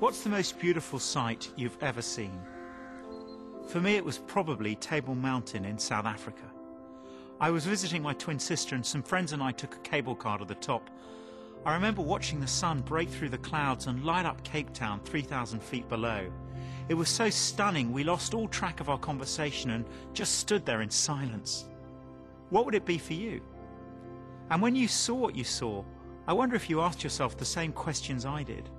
What's the most beautiful sight you've ever seen? For me, it was probably Table Mountain in South Africa. I was visiting my twin sister, and some friends and I took a cable car to the top. I remember watching the sun break through the clouds and light up Cape Town 3,000 feet below. It was so stunning, we lost all track of our conversation and just stood there in silence. What would it be for you? And when you saw what you saw, I wonder if you asked yourself the same questions I did.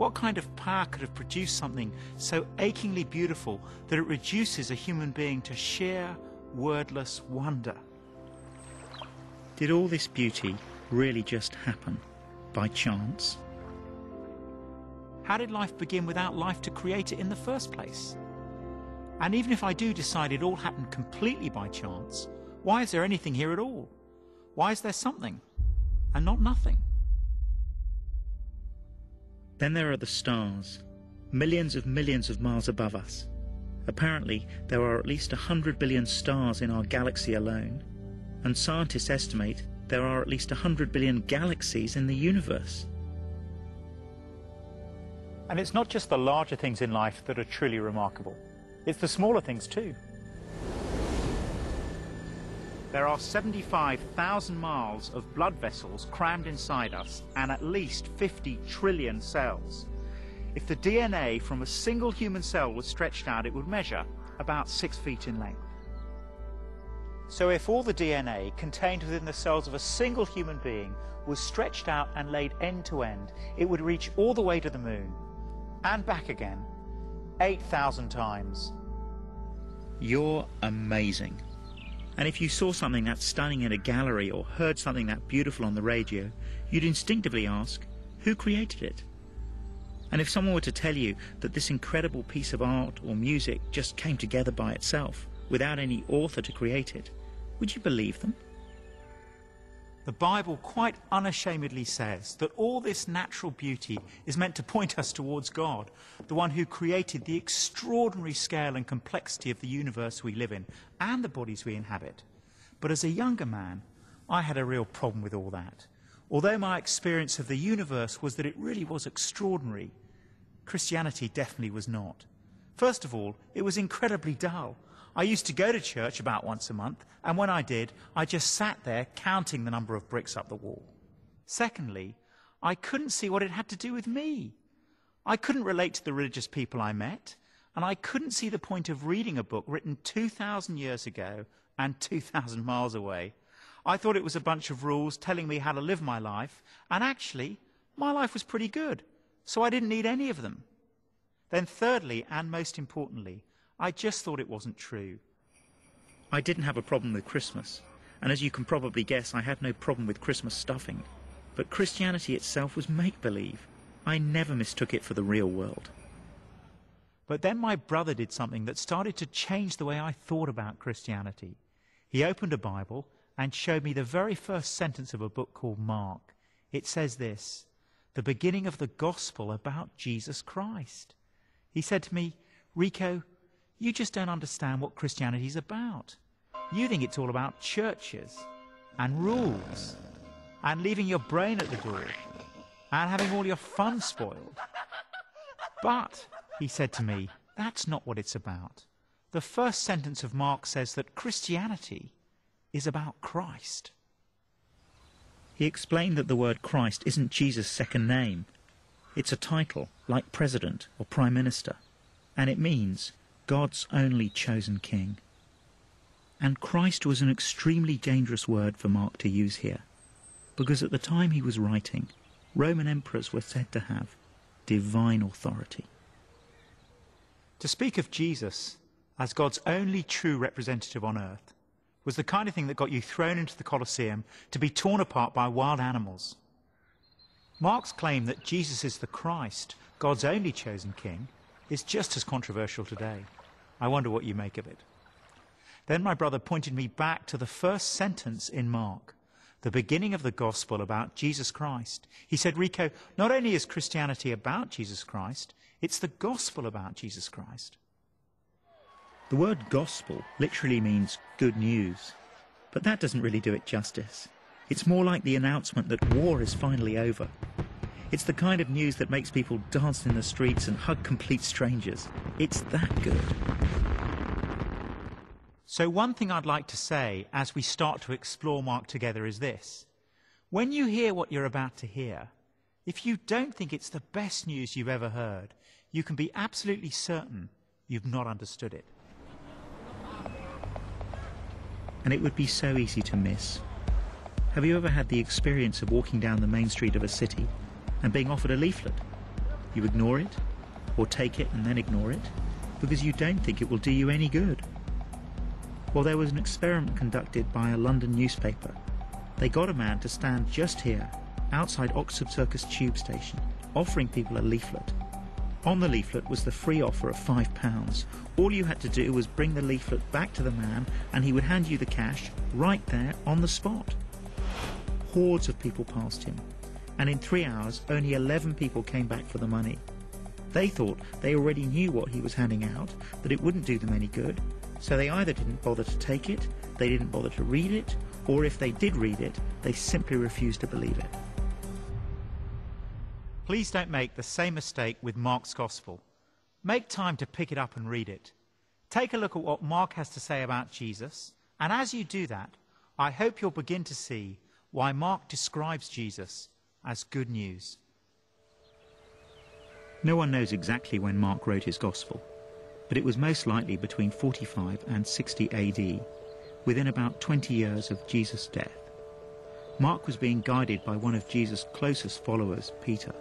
What kind of power could have produced something so achingly beautiful that it reduces a human being to sheer, wordless wonder? Did all this beauty really just happen by chance? How did life begin without life to create it in the first place? And even if I do decide it all happened completely by chance, why is there anything here at all? Why is there something and not nothing? Then there are the stars, millions of millions of miles above us. Apparently, there are at least 100 billion stars in our galaxy alone, and scientists estimate there are at least 100 billion galaxies in the universe. And it's not just the larger things in life that are truly remarkable, it's the smaller things too. There are 75,000 miles of blood vessels crammed inside us and at least 50 trillion cells. If the DNA from a single human cell was stretched out, it would measure about six feet in length. So if all the DNA contained within the cells of a single human being was stretched out and laid end to end, it would reach all the way to the moon and back again 8,000 times. You're amazing. And if you saw something that stunning in a gallery or heard something that beautiful on the radio, you'd instinctively ask, who created it? And if someone were to tell you that this incredible piece of art or music just came together by itself, without any author to create it, would you believe them? The Bible quite unashamedly says that all this natural beauty is meant to point us towards God, the one who created the extraordinary scale and complexity of the universe we live in and the bodies we inhabit. But as a younger man, I had a real problem with all that. Although my experience of the universe was that it really was extraordinary, Christianity definitely was not. First of all, it was incredibly dull. I used to go to church about once a month, and when I did, I just sat there counting the number of bricks up the wall. Secondly, I couldn't see what it had to do with me. I couldn't relate to the religious people I met, and I couldn't see the point of reading a book written 2,000 years ago and 2,000 miles away. I thought it was a bunch of rules telling me how to live my life, and actually, my life was pretty good, so I didn't need any of them. Then, thirdly, and most importantly, I just thought it wasn't true. I didn't have a problem with Christmas, and as you can probably guess, I had no problem with Christmas stuffing. But Christianity itself was make believe. I never mistook it for the real world. But then my brother did something that started to change the way I thought about Christianity. He opened a Bible and showed me the very first sentence of a book called Mark. It says this the beginning of the gospel about Jesus Christ. He said to me, Rico, you just don't understand what Christianity is about. You think it's all about churches and rules and leaving your brain at the door and having all your fun spoiled. But, he said to me, that's not what it's about. The first sentence of Mark says that Christianity is about Christ. He explained that the word Christ isn't Jesus' second name. It's a title, like president or prime minister, and it means God's only chosen king. And Christ was an extremely dangerous word for Mark to use here, because at the time he was writing, Roman emperors were said to have divine authority. To speak of Jesus as God's only true representative on earth was the kind of thing that got you thrown into the Colosseum to be torn apart by wild animals. Mark's claim that Jesus is the Christ, God's only chosen king, is just as controversial today. I wonder what you make of it. Then my brother pointed me back to the first sentence in Mark, the beginning of the gospel about Jesus Christ. He said, Rico, not only is Christianity about Jesus Christ, it's the gospel about Jesus Christ. The word gospel literally means good news, but that doesn't really do it justice. It's more like the announcement that war is finally over. It's the kind of news that makes people dance in the streets and hug complete strangers. It's that good. So one thing I'd like to say as we start to explore Mark together is this. When you hear what you're about to hear, if you don't think it's the best news you've ever heard, you can be absolutely certain you've not understood it. And it would be so easy to miss. Have you ever had the experience of walking down the main street of a city and being offered a leaflet? You ignore it, or take it and then ignore it, because you don't think it will do you any good. Well, there was an experiment conducted by a London newspaper. They got a man to stand just here, outside Oxford Circus tube station, offering people a leaflet. On the leaflet was the free offer of £5. All you had to do was bring the leaflet back to the man and he would hand you the cash right there on the spot hordes of people passed him, and in three hours only 11 people came back for the money. They thought they already knew what he was handing out, that it wouldn't do them any good, so they either didn't bother to take it, they didn't bother to read it, or if they did read it, they simply refused to believe it. Please don't make the same mistake with Mark's Gospel. Make time to pick it up and read it. Take a look at what Mark has to say about Jesus, and as you do that, I hope you'll begin to see why Mark describes Jesus as good news. No one knows exactly when Mark wrote his Gospel, but it was most likely between 45 and 60 AD, within about 20 years of Jesus' death. Mark was being guided by one of Jesus' closest followers, Peter,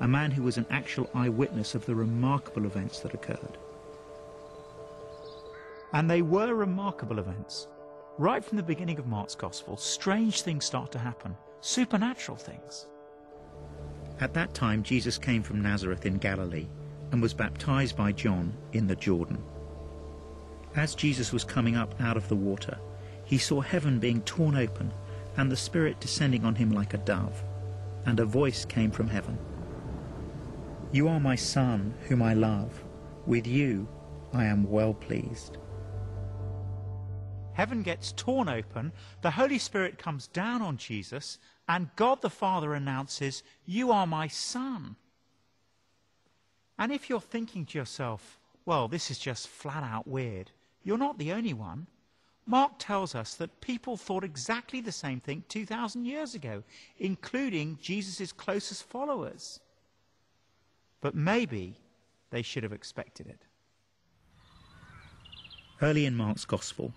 a man who was an actual eyewitness of the remarkable events that occurred. And they were remarkable events. Right from the beginning of Mark's Gospel, strange things start to happen, supernatural things. At that time, Jesus came from Nazareth in Galilee and was baptized by John in the Jordan. As Jesus was coming up out of the water, he saw heaven being torn open and the Spirit descending on him like a dove, and a voice came from heaven. You are my Son, whom I love. With you I am well pleased heaven gets torn open, the Holy Spirit comes down on Jesus, and God the Father announces, You are my Son. And if you're thinking to yourself, well, this is just flat out weird, you're not the only one. Mark tells us that people thought exactly the same thing 2,000 years ago, including Jesus' closest followers. But maybe they should have expected it. Early in Mark's Gospel,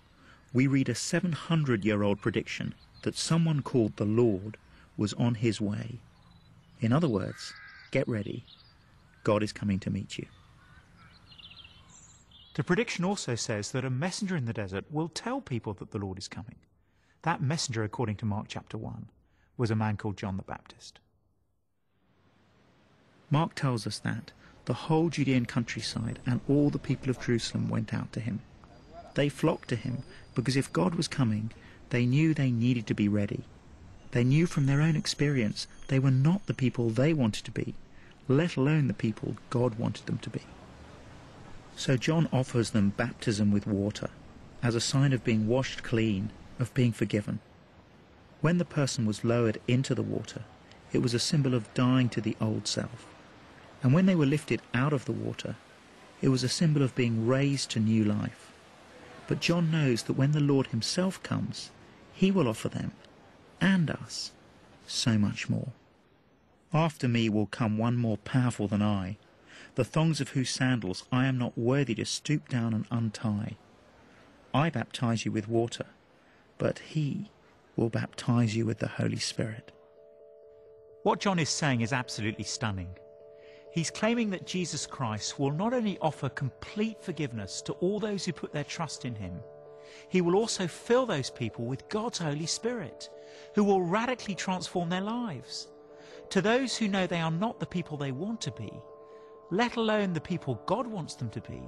we read a 700 year old prediction that someone called the Lord was on his way. In other words, get ready. God is coming to meet you. The prediction also says that a messenger in the desert will tell people that the Lord is coming. That messenger, according to Mark chapter 1, was a man called John the Baptist. Mark tells us that the whole Judean countryside and all the people of Jerusalem went out to him. They flocked to him because if God was coming, they knew they needed to be ready. They knew from their own experience they were not the people they wanted to be, let alone the people God wanted them to be. So John offers them baptism with water as a sign of being washed clean, of being forgiven. When the person was lowered into the water, it was a symbol of dying to the old self. And when they were lifted out of the water, it was a symbol of being raised to new life. But John knows that when the Lord himself comes, he will offer them, and us, so much more. After me will come one more powerful than I, the thongs of whose sandals I am not worthy to stoop down and untie. I baptize you with water, but he will baptize you with the Holy Spirit. What John is saying is absolutely stunning. He's claiming that Jesus Christ will not only offer complete forgiveness to all those who put their trust in him, he will also fill those people with God's Holy Spirit, who will radically transform their lives. To those who know they are not the people they want to be, let alone the people God wants them to be,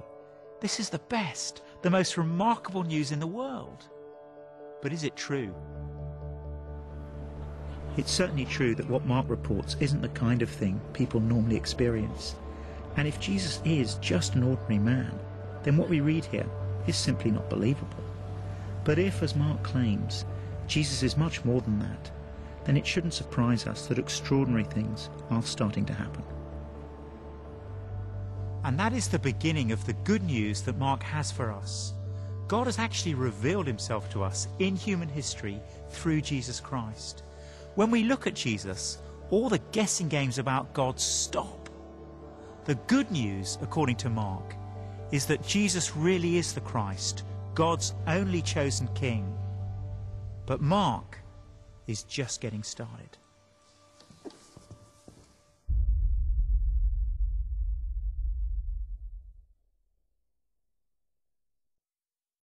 this is the best, the most remarkable news in the world. But is it true? It's certainly true that what Mark reports isn't the kind of thing people normally experience. And if Jesus is just an ordinary man, then what we read here is simply not believable. But if, as Mark claims, Jesus is much more than that, then it shouldn't surprise us that extraordinary things are starting to happen. And that is the beginning of the good news that Mark has for us. God has actually revealed himself to us in human history through Jesus Christ. When we look at Jesus, all the guessing games about God stop. The good news, according to Mark, is that Jesus really is the Christ, God's only chosen King. But Mark is just getting started.